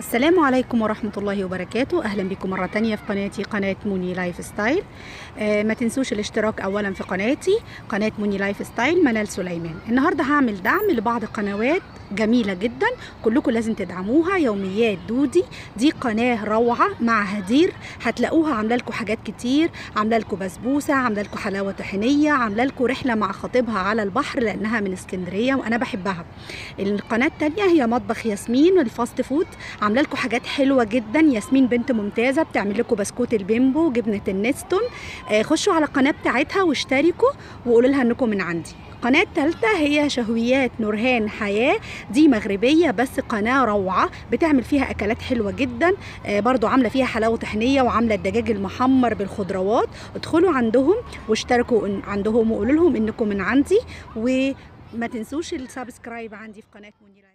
السلام عليكم ورحمة الله وبركاته. أهلا بكم مرة تانية في قناتي قناة موني لايف ستايل. آه ما تنسوش الاشتراك أولا في قناتي قناة موني لايف ستايل منال سليمان. النهاردة هعمل دعم لبعض قنوات جميلة جدا. كلكم لازم تدعموها. يوميات دودي. دي قناة روعة مع هدير. هتلاقوها عاملة لكم حاجات كتير. عاملة لكم بسبوسة عاملة لكم حلاوة طحينية عاملة لكم رحلة مع خطيبها على البحر لأنها من اسكندرية وأنا بحبها. القناة التانية هي مطبخ ياسمين ال fast food. عاملة لكم حاجات حلوة جدا. ياسمين بنت ممتازة. بتعمل لكم بسكوت البيمبو جبنة النستون. آه خشوا على القناه بتاعتها واشتركوا وقولوا لها إنكم من عندي. القناة الثالثة هي شهويات نورهان حياة دي مغربية بس قناة روعة بتعمل فيها أكلات حلوة جدا آه برضو عاملة فيها حلاوة طحينية وعاملة الدجاج المحمر بالخضروات. ادخلوا عندهم واشتركوا عندهم وقولوا لهم إنكم من عندي وما تنسوش السبسكرايب عندي في قناة منيرة